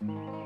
you